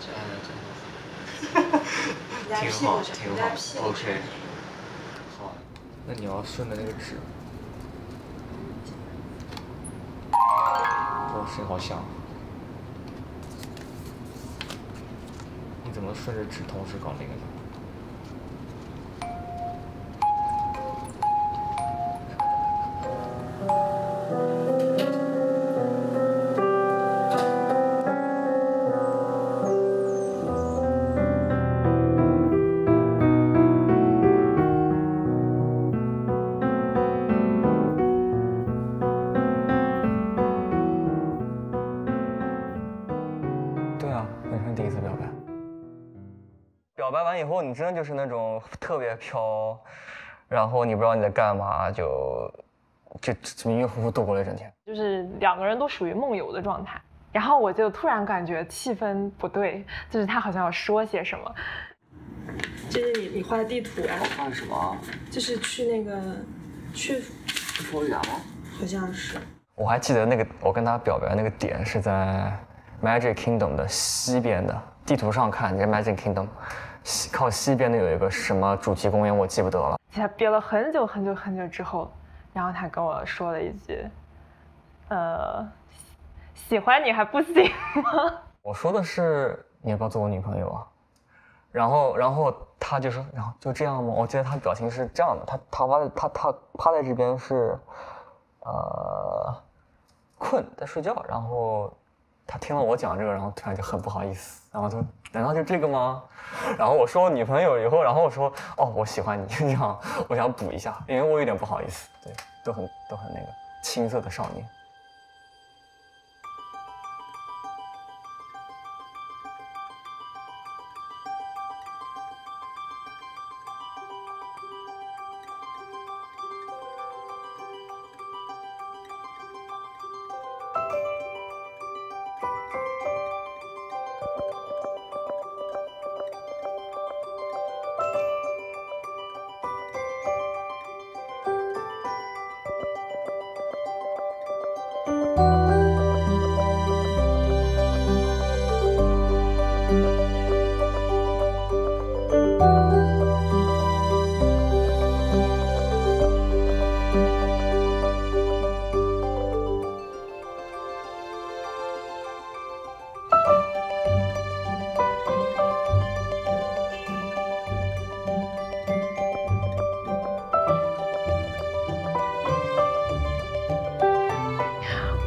着。挺好，挺好。OK。好，那你要顺着那个纸。哦，声音好响。你怎么顺着纸同时搞那个呢？你真的就是那种特别飘，然后你不知道你在干嘛，就就迷迷糊糊度过了一整天。就是两个人都属于梦游的状态，然后我就突然感觉气氛不对，就是他好像要说些什么。这是你你画的地图啊？画什么？就是去那个去佛罗里达吗？好像是。我还记得那个我跟他表白那个点是在 Magic Kingdom 的西边的地图上看，你这 Magic Kingdom。西靠西边的有一个什么主题公园，我记不得了。他憋了很久很久很久之后，然后他跟我说了一句：“呃，喜欢你还不行吗？” 我说的是你要不要做我女朋友啊？然后，然后他就说：“然后就这样吗？”我记得他表情是这样的，他他趴在他他趴在这边是，呃，困在睡觉，然后。他听了我讲这个，然后突然就很不好意思，然后他说：“难道就这个吗？”然后我说女朋友以后，然后我说：“哦，我喜欢你。”这样，我想补一下，因为我有点不好意思。对，都很都很那个青涩的少年。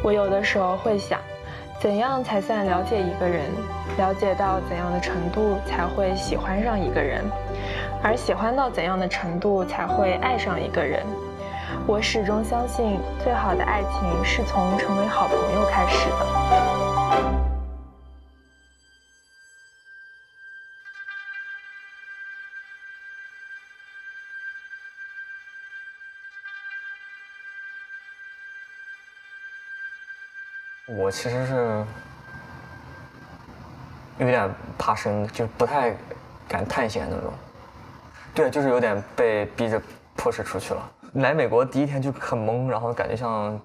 我有的时候会想，怎样才算了解一个人？了解到怎样的程度才会喜欢上一个人？而喜欢到怎样的程度才会爱上一个人？我始终相信，最好的爱情是从成为好朋友开始的。其实是有点怕生，就不太敢探险那种。对，就是有点被逼着迫使出去了。来美国第一天就很懵，然后感觉像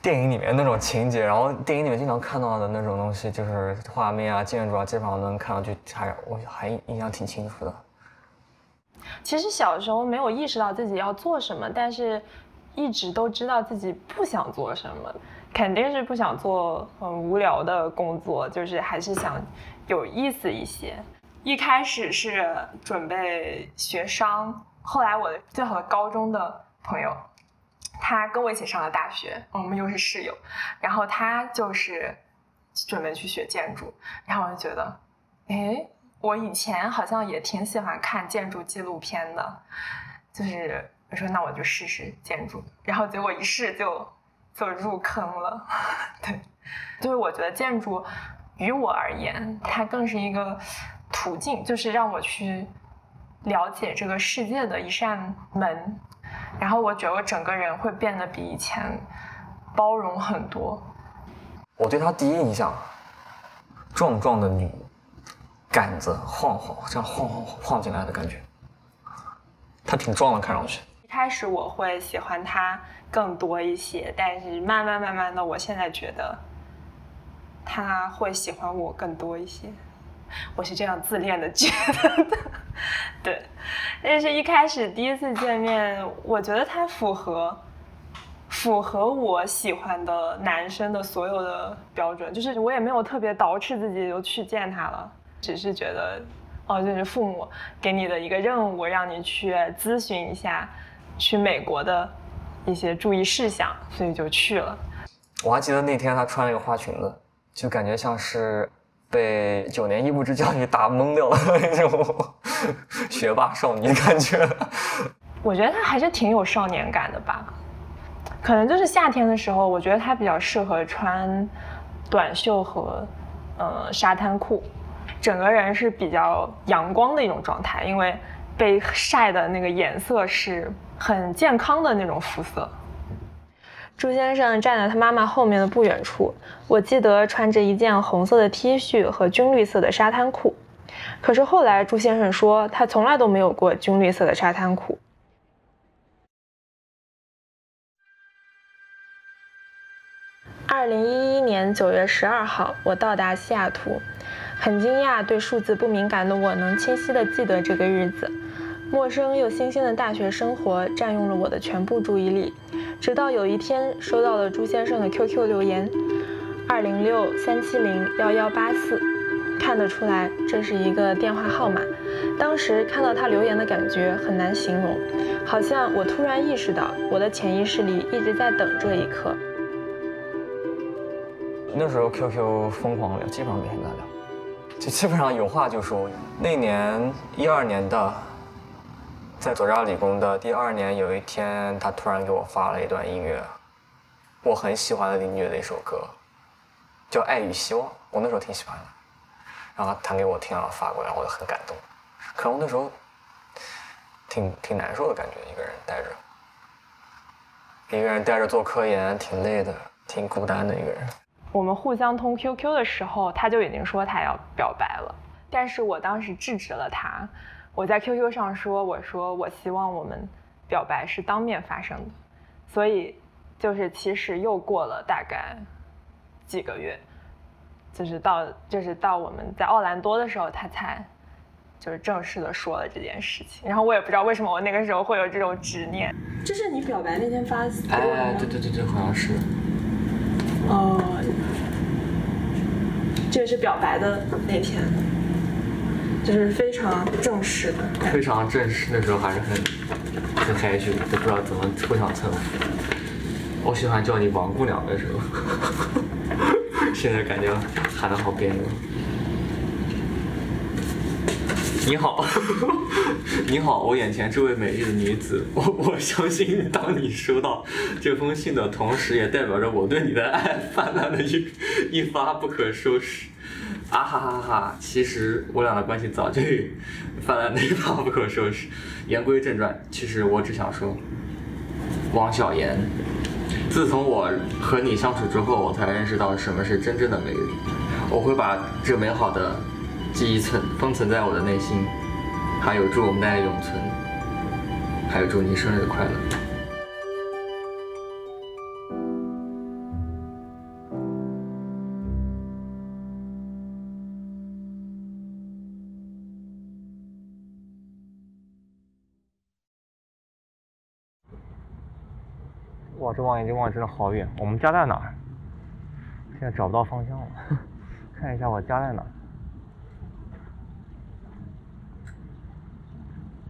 电影里面那种情节，然后电影里面经常看到的那种东西，就是画面啊、建筑啊，基本上能看到，就还我还印象挺清楚的。其实小时候没有意识到自己要做什么，但是一直都知道自己不想做什么。肯定是不想做很无聊的工作，就是还是想有意思一些。一开始是准备学商，后来我的最好的高中的朋友，他跟我一起上了大学，我们又是室友，然后他就是准备去学建筑，然后我就觉得，哎，我以前好像也挺喜欢看建筑纪录片的，就是我说那我就试试建筑，然后结果一试就。就入坑了，对，就是我觉得建筑于我而言，它更是一个途径，就是让我去了解这个世界的一扇门。然后我觉得我整个人会变得比以前包容很多。我对她第一印象，壮壮的女，杆子晃晃，这样晃晃晃进来的感觉，她挺壮的，看上去。开始我会喜欢他。更多一些，但是慢慢慢慢的，我现在觉得他会喜欢我更多一些。我是这样自恋的觉得的。对，但是一开始第一次见面，我觉得他符合符合我喜欢的男生的所有的标准，就是我也没有特别捯饬自己就去见他了，只是觉得哦，就是父母给你的一个任务，让你去咨询一下去美国的一些注意事项，所以就去了。我还记得那天她穿了一个花裙子，就感觉像是被九年义务制教育打懵掉了那种 学霸少女感觉。我觉得她还是挺有少年感的吧，可能就是夏天的时候，我觉得她比较适合穿短袖和呃沙滩裤，整个人是比较阳光的一种状态，因为被晒的那个颜色是很健康的那种肤色。朱先生站在他妈妈后面的不远处，我记得穿着一件红色的 T 恤和军绿色的沙滩裤。可是后来朱先生说，他从来都没有过军绿色的沙滩裤。二零一一年九月十二号，我到达西雅图，很惊讶，对数字不敏感的我能清晰的记得这个日子。陌生又新鲜的大学生活占用了我的全部注意力，直到有一天收到了朱先生的 QQ 留言，二零六三七零幺幺八四，看得出来这是一个电话号码。当时看到他留言的感觉很难形容，好像我突然意识到我的潜意识里一直在等这一刻。那时候 QQ 疯狂聊，基本上每天在聊，就基本上有话就说。那年一二年的。在佐扎理工的第二年，有一天，他突然给我发了一段音乐，我很喜欢的林俊杰的一首歌，叫《爱与希望》，我那时候挺喜欢的。然后他弹给我听然后，发过来，我就很感动。可能那时候挺挺难受的感觉，一个人待着，一个人待着做科研，挺累的，挺孤单的一个人。我们互相通 QQ 的时候，他就已经说他要表白了，但是我当时制止了他。我在 QQ 上说，我说我希望我们表白是当面发生的，所以就是其实又过了大概几个月，就是到就是到我们在奥兰多的时候，他才就是正式的说了这件事情。然后我也不知道为什么我那个时候会有这种执念。这是你表白那天发的哎？对对对对，好像是。哦，这是表白的那天。就是非常正式的，非常正式。那时候还是很很害羞，都不知道怎么互相称呼。我喜欢叫你王姑娘的时候，现在感觉喊的好别扭。你好，你好，我眼前这位美丽的女子，我我相信，当你收到这封信的同时，也代表着我对你的爱泛滥的一一发不可收拾。啊哈哈哈！其实我俩的关系早就泛滥的一发不可收拾。言归正传，其实我只想说，王小言，自从我和你相处之后，我才认识到什么是真正的美丽。我会把这美好的记忆存封存在我的内心，还有祝我们的爱永存，还有祝你生日快乐。哇，这望远镜望的真的好远！我们家在哪儿？现在找不到方向了，看一下我家在哪儿。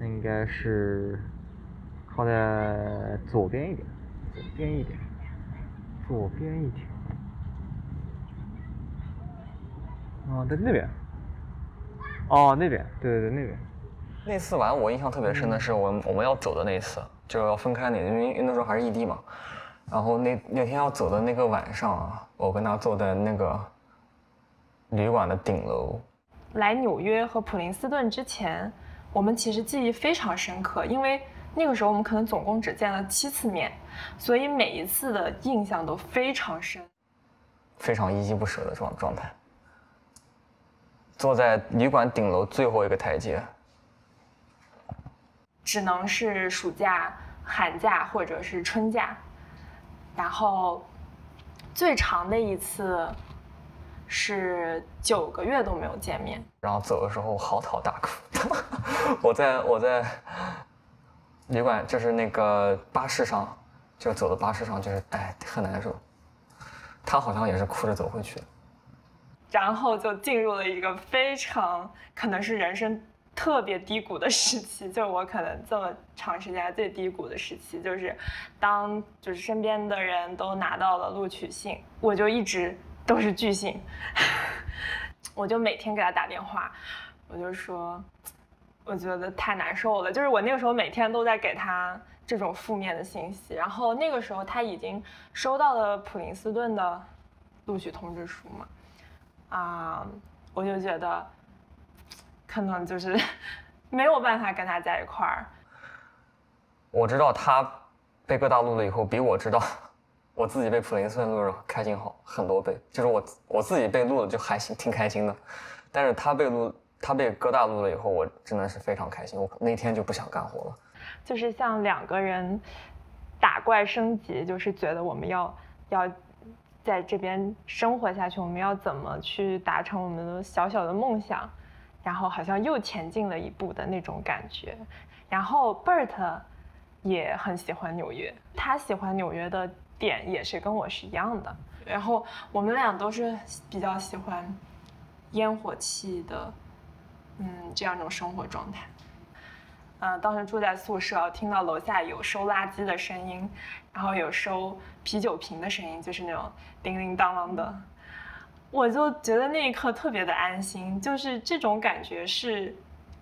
应该是靠在左边一点，左边一点，左边一点。哦，在那边。哦，那边，对对对，那边。那次玩我印象特别深的是我我们要走的那一次。就要分开那，因为那时候还是异地嘛。然后那那天要走的那个晚上啊，我跟他坐在那个旅馆的顶楼。来纽约和普林斯顿之前，我们其实记忆非常深刻，因为那个时候我们可能总共只见了七次面，所以每一次的印象都非常深，非常依依不舍的状状态。坐在旅馆顶楼最后一个台阶。只能是暑假、寒假或者是春假，然后最长的一次是九个月都没有见面。然后走的时候嚎啕大哭。我在我在旅馆，就是那个巴士上，就走的巴士上，就是哎很难受。他好像也是哭着走回去的。然后就进入了一个非常可能是人生特别低谷的时期，就是我可能这么长时间最低谷的时期，就是当就是身边的人都拿到了录取信，我就一直都是拒信，我就每天给他打电话，我就说，我觉得太难受了，就是我那个时候每天都在给他这种负面的信息，然后那个时候他已经收到了普林斯顿的录取通知书嘛。啊，我就觉得，可能就是 没有办法跟他在一块儿。我知道他被各大录了以后，比我知道我自己被普林斯顿录了开心好很多倍。就是我我自己被录了就还行，挺开心的。但是他被录，他被各大录了以后，我真的是非常开心。我那天就不想干活了。就是像两个人打怪升级，就是觉得我们要要。在这边生活下去，我们要怎么去达成我们的小小的梦想？然后好像又前进了一步的那种感觉。然后 Bert 也很喜欢纽约，他喜欢纽约的点也是跟我是一样的。然后我们俩都是比较喜欢烟火气的，嗯，这样一种生活状态。嗯，当时住在宿舍，听到楼下有收垃圾的声音，然后有收啤酒瓶的声音，就是那种叮叮当当的，我就觉得那一刻特别的安心，就是这种感觉是，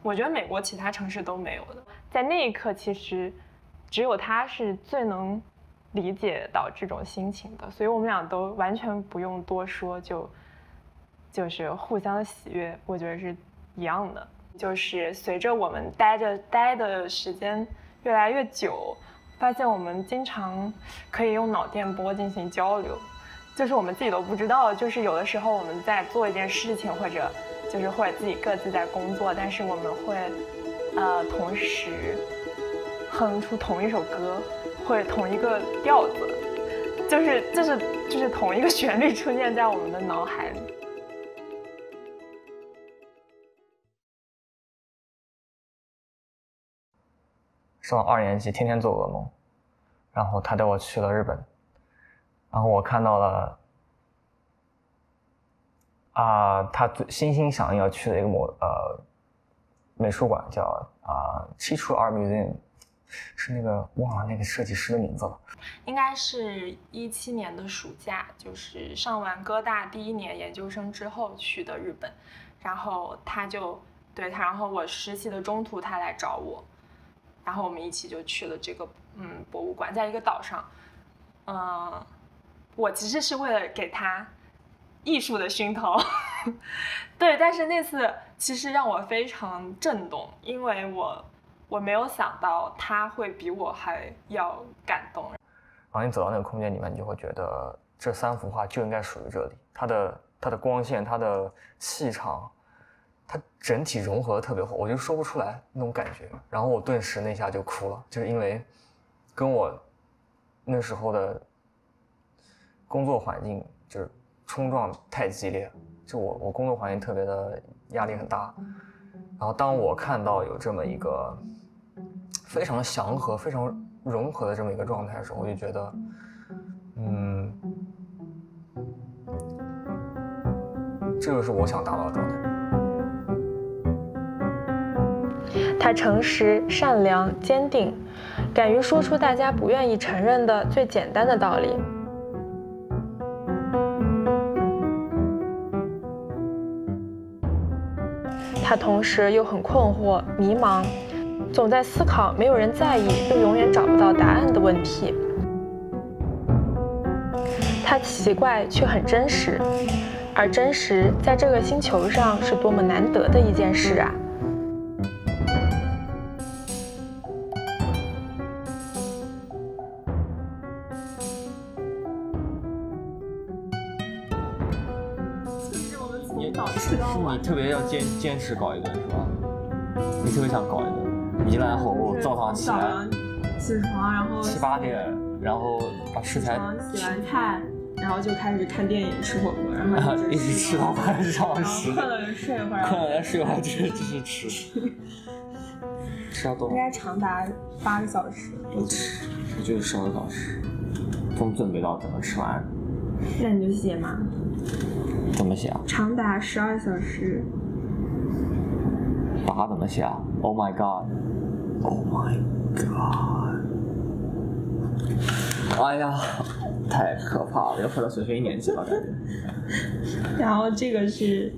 我觉得美国其他城市都没有的。在那一刻，其实只有他是最能理解到这种心情的，所以我们俩都完全不用多说，就就是互相的喜悦，我觉得是一样的。就是随着我们待着待的时间越来越久，发现我们经常可以用脑电波进行交流，就是我们自己都不知道。就是有的时候我们在做一件事情，或者就是或者自己各自在工作，但是我们会呃同时哼出同一首歌，或者同一个调子，就是就是就是同一个旋律出现在我们的脑海里。上二年级，天天做噩梦，然后他带我去了日本，然后我看到了，啊，他心心想要去的一个模呃美术馆叫啊 Chichu Art Museum，是那个忘了那个设计师的名字了，应该是一七年的暑假，就是上完哥大第一年研究生之后去的日本，然后他就对他，然后我实习的中途他来找我。然后我们一起就去了这个嗯博物馆，在一个岛上，嗯，我其实是为了给他艺术的熏陶，对，但是那次其实让我非常震动，因为我我没有想到他会比我还要感动。然后你走到那个空间里面，你就会觉得这三幅画就应该属于这里，它的它的光线，它的气场。它整体融合的特别好，我就说不出来那种感觉。然后我顿时那下就哭了，就是因为跟我那时候的工作环境就是冲撞太激烈。就我我工作环境特别的压力很大，然后当我看到有这么一个非常祥和、非常融合的这么一个状态的时候，我就觉得，嗯，这个是我想达到的状态。他诚实、善良、坚定，敢于说出大家不愿意承认的最简单的道理。他同时又很困惑、迷茫，总在思考没有人在意又永远找不到答案的问题。他奇怪却很真实，而真实在这个星球上是多么难得的一件事啊！特别要坚坚持搞一顿是吧？你特别想搞一顿，一来后早上起来，起床然后七八点，然后把食材洗完菜，然后就开始看电影、吃火锅，然后一直吃到晚上然后十困了就睡会儿，困了再睡会儿，就是就是吃，吃到多应该长达八个小时。我吃，我就是十二个小时，从准备到怎么吃完，那你就写嘛，怎么写啊？长达十二小时。把它怎么写啊？Oh my god！Oh my god！哎呀，太可怕了，要回到小学一年级了，感觉。然后这个是，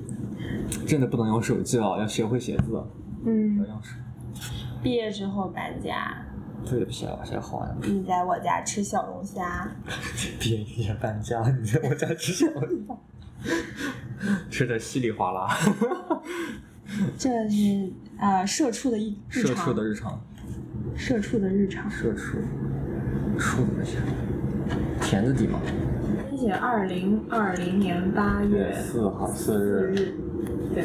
真的不能用手机了，要学会写字。嗯要，用手。毕业之后搬家，这也不写啊，写好呀。你在我家吃小龙虾，毕业一年搬家，你在我家吃什么？吃的稀里哗啦。这是呃社畜的一日常，社畜的日常，社畜的日常。社畜，畜怎么写？田字底吗？先写二零二零年八月四号四四。日，对。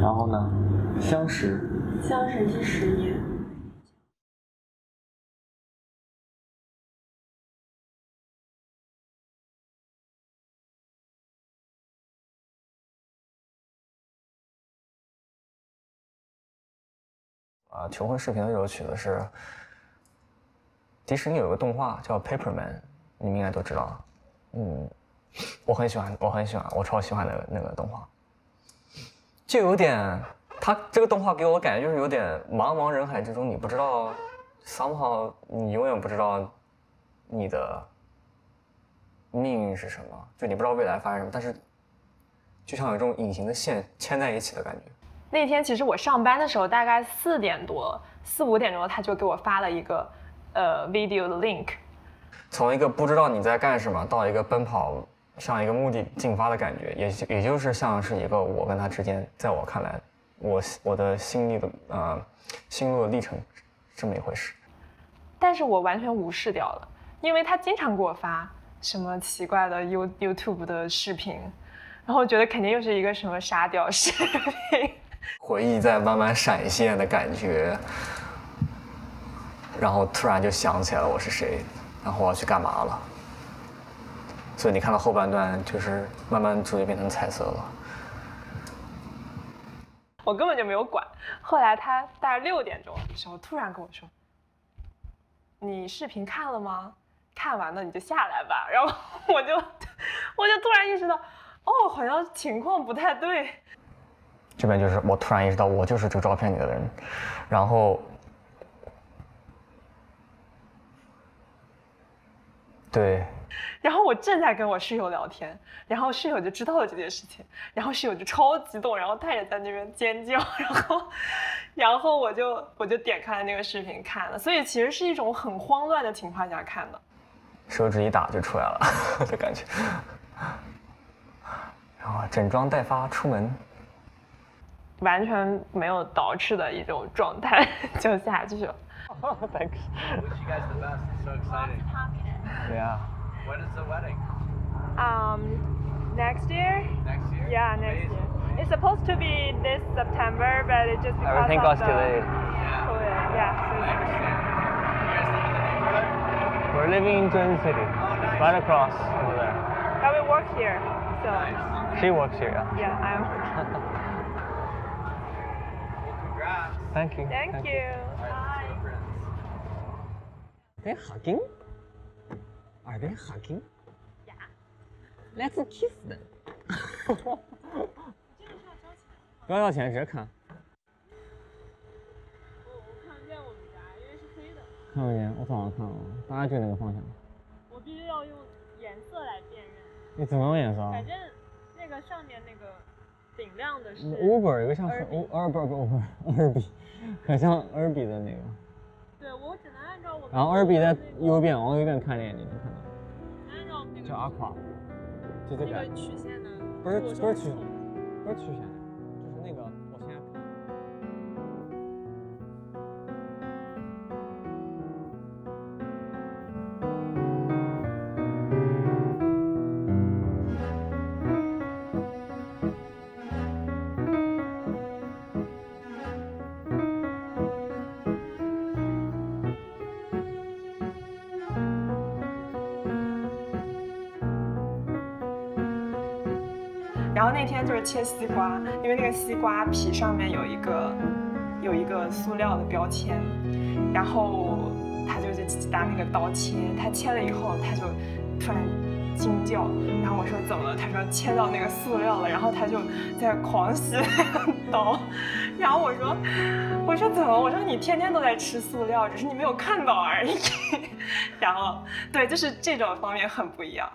然后呢？相识。相识第十年，啊，求婚视频的时候取的是迪士尼有个动画叫《Paperman》，你们应该都知道。嗯，我很喜欢，我很喜欢，我超喜欢那个那个动画，就有点，它这个动画给我感觉就是有点茫茫人海之中，你不知道，somehow 你永远不知道你的命运是什么，就你不知道未来发生什么，但是就像有一种隐形的线牵在一起的感觉。那天其实我上班的时候，大概四点多、四五点钟，他就给我发了一个呃 video 的 link，从一个不知道你在干什么，到一个奔跑向一个目的进发的感觉，也也就是像是一个我跟他之间，在我看来，我我的心历的呃心路的历程这么一回事。但是我完全无视掉了，因为他经常给我发什么奇怪的 You YouTube 的视频，然后我觉得肯定又是一个什么沙雕视频。回忆在慢慢闪现的感觉，然后突然就想起来了我是谁，然后我要去干嘛了。所以你看到后半段，就是慢慢逐渐变成彩色了。我根本就没有管。后来他大概六点钟的时候突然跟我说：“你视频看了吗？看完了你就下来吧。”然后我就我就突然意识到，哦，好像情况不太对。这边就是我突然意识到我就是这个照片里的人，然后，对，然后我正在跟我室友聊天，然后室友就知道了这件事情，然后室友就超激动，然后他也在那边尖叫，然后，然后我就我就点开了那个视频看了，所以其实是一种很慌乱的情况下看的。手指一打就出来了 的感觉，然后整装待发出门，完全没有捯饬的一种状态就下去了。Thanks. Wish you guys the best. It's so exciting. Yeah. When is the wedding? Um, next year? Next year? Yeah, next year. It's supposed to be this September, but it just because Everything of got the delayed. Yeah. COVID. Yeah. I So understand. You guys live in the neighborhood? We're living in Jersey City, nice. right across over there. but we work here. So Nice. She works here. Yeah. yeah, I'm. Well, congrats. Thank you. Thank you. All right, let's go. They hugging? Are they hugging? Yeah. Let's kiss them. 不要要钱，直接看。看不见我们家，因为是黑的，看不见，我早上看了，大概就那个方向。我必须要用颜色来辨认。你怎么用颜色啊反正那个上面那个顶亮的是？Uber 有个像是 Urbi U，呃不不 Uber Urbi，很像 Urbi 的那个。对我只能按照我然后 Urbi 在右边，往右边看一眼，你能看到。按照那个叫 Aqua，就这个，曲线呢，不是不是曲，不是曲线，然后那天就是切西瓜，因为那个西瓜皮上面有一个有一个塑料的标签，然后他就就拿那个刀切，他切了以后他就突然惊叫，然后我说怎么了？他说切到那个塑料了，然后他就在狂吸刀，然后我说我说怎么？我说你天天都在吃塑料，只是你没有看到而已。然后对，就是这种方面很不一样。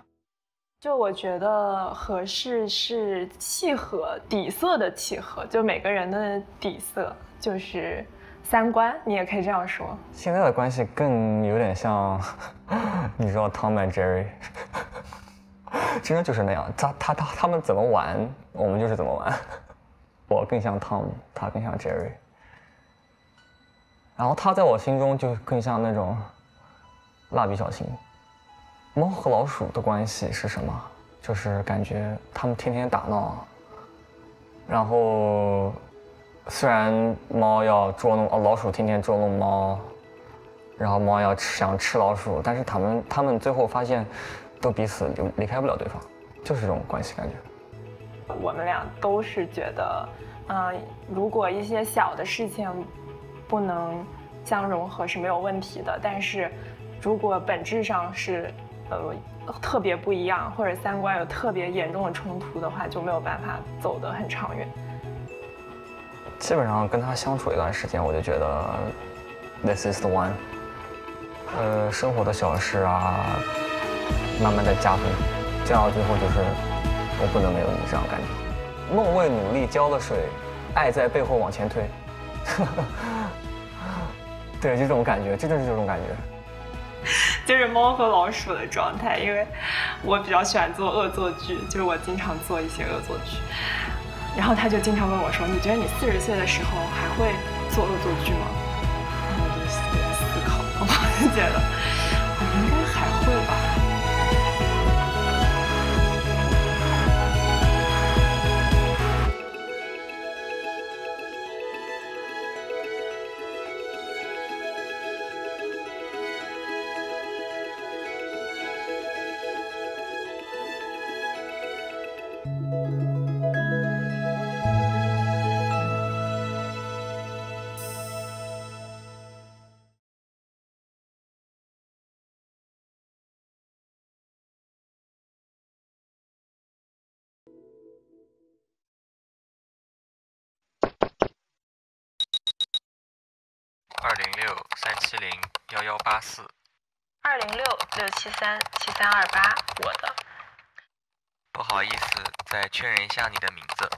就我觉得合适是契合底色的契合，就每个人的底色就是三观，你也可以这样说。现在的关系更有点像，你知道 Tom and Jerry，真的就是那样。他他他他们怎么玩，我们就是怎么玩。我更像 Tom，他更像 Jerry。然后他在我心中就更像那种蜡笔小新。猫和老鼠的关系是什么？就是感觉他们天天打闹，然后虽然猫要捉弄，哦，老鼠天天捉弄猫，然后猫要吃想吃老鼠，但是他们他们最后发现，都彼此离离开不了对方，就是这种关系感觉。我们俩都是觉得，嗯、如果一些小的事情不能相融合是没有问题的，但是如果本质上是呃特别不一样，或者三观有特别严重的冲突的话，就没有办法走得很长远。基本上跟他相处一段时间，我就觉得 this is the one。呃，生活的小事啊，慢慢的加分，加到最后就是我不能没有你这样感觉。梦为努力浇了水，爱在背后往前推。对，就这种感觉，真的是这种感觉。就是猫和老鼠的状态，因为我比较喜欢做恶作剧，就是我经常做一些恶作剧，然后他就经常问我说：“你觉得你四十岁的时候还会做恶作剧吗？”然后我就思思考，我就觉得六三七零幺幺八四，二零六六七三七三二八，我的不好意思，再确认一下你的名字。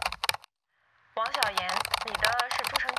王小妍，你的是朱成